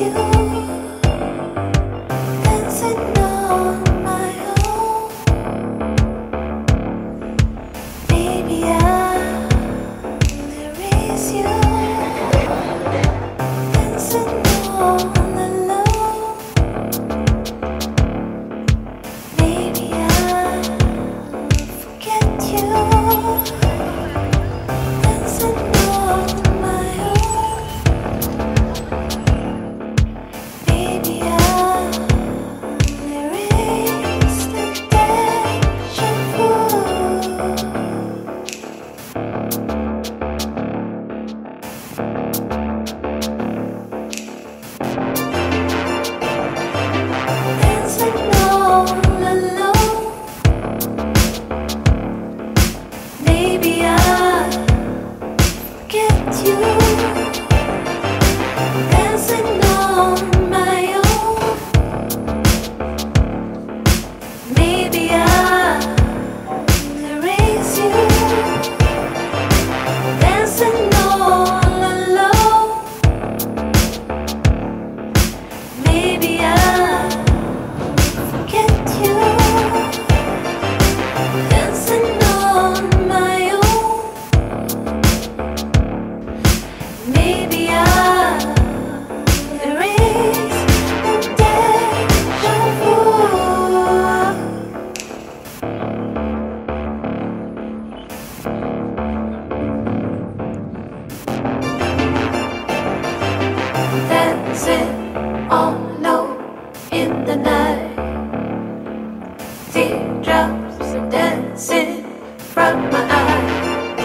you. you. Teardrops dancing from my eyes.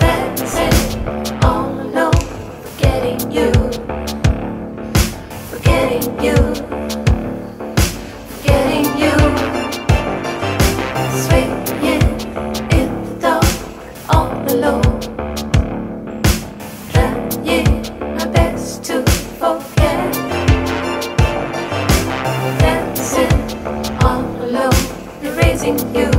Dancing oh all alone, forgetting you, forgetting you. losing you.